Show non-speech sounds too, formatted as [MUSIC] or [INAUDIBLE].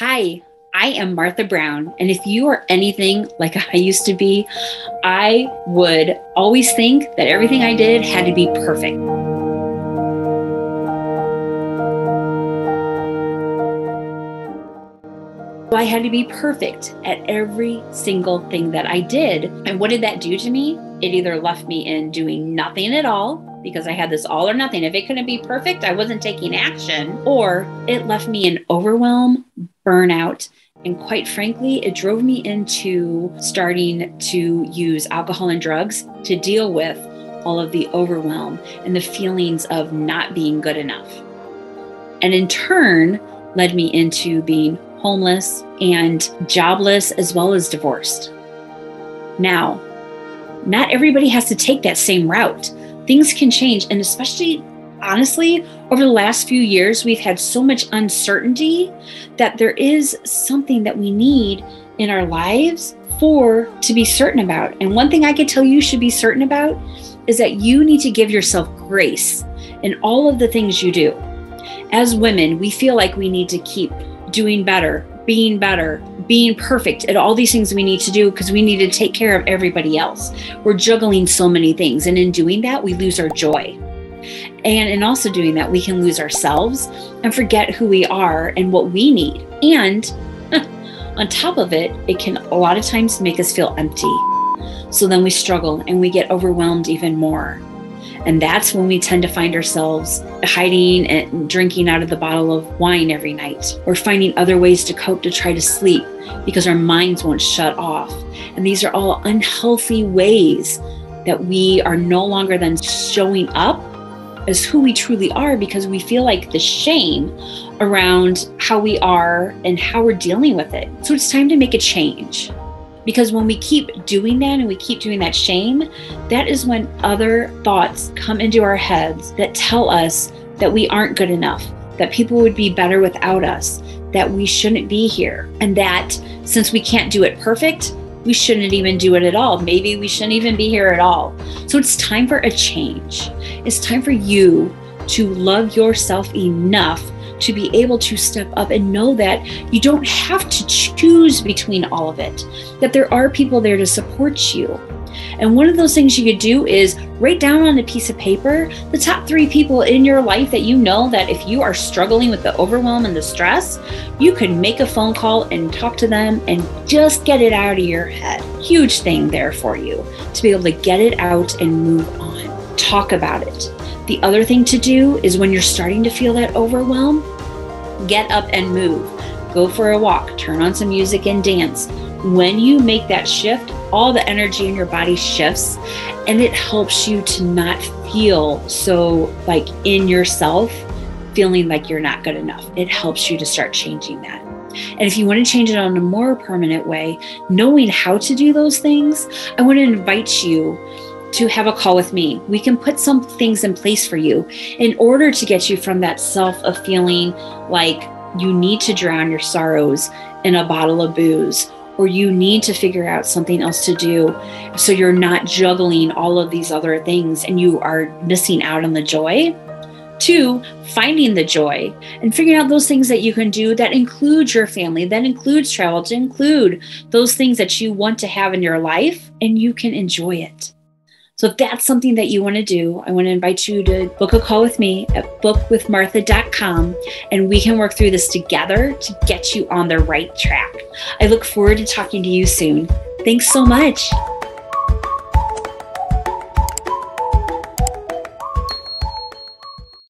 Hi, I am Martha Brown. And if you are anything like I used to be, I would always think that everything I did had to be perfect. I had to be perfect at every single thing that I did. And what did that do to me? It either left me in doing nothing at all because I had this all or nothing. If it couldn't be perfect, I wasn't taking action, or it left me in overwhelm, burnout, and quite frankly, it drove me into starting to use alcohol and drugs to deal with all of the overwhelm and the feelings of not being good enough. And in turn, led me into being homeless and jobless as well as divorced. Now, not everybody has to take that same route things can change. And especially, honestly, over the last few years, we've had so much uncertainty that there is something that we need in our lives for to be certain about. And one thing I can tell you should be certain about is that you need to give yourself grace in all of the things you do. As women, we feel like we need to keep doing better, being better, being perfect at all these things we need to do because we need to take care of everybody else. We're juggling so many things. And in doing that, we lose our joy. And in also doing that, we can lose ourselves and forget who we are and what we need. And [LAUGHS] on top of it, it can a lot of times make us feel empty. So then we struggle and we get overwhelmed even more. And that's when we tend to find ourselves hiding and drinking out of the bottle of wine every night or finding other ways to cope to try to sleep because our minds won't shut off. And these are all unhealthy ways that we are no longer then showing up as who we truly are because we feel like the shame around how we are and how we're dealing with it. So it's time to make a change. Because when we keep doing that and we keep doing that shame, that is when other thoughts come into our heads that tell us that we aren't good enough, that people would be better without us, that we shouldn't be here, and that since we can't do it perfect, we shouldn't even do it at all. Maybe we shouldn't even be here at all. So it's time for a change. It's time for you to love yourself enough to be able to step up and know that you don't have to choose between all of it, that there are people there to support you. And one of those things you could do is write down on a piece of paper the top three people in your life that you know that if you are struggling with the overwhelm and the stress, you could make a phone call and talk to them and just get it out of your head. Huge thing there for you to be able to get it out and move on. Talk about it. The other thing to do is when you're starting to feel that overwhelm, get up and move. Go for a walk, turn on some music and dance. When you make that shift, all the energy in your body shifts and it helps you to not feel so like in yourself, feeling like you're not good enough. It helps you to start changing that. And if you want to change it on a more permanent way, knowing how to do those things, I want to invite you to have a call with me. We can put some things in place for you in order to get you from that self of feeling like you need to drown your sorrows in a bottle of booze or you need to figure out something else to do so you're not juggling all of these other things and you are missing out on the joy. Two, finding the joy and figuring out those things that you can do that include your family, that includes travel, to include those things that you want to have in your life, and you can enjoy it. So if that's something that you want to do, I want to invite you to book a call with me at bookwithmartha.com and we can work through this together to get you on the right track. I look forward to talking to you soon. Thanks so much.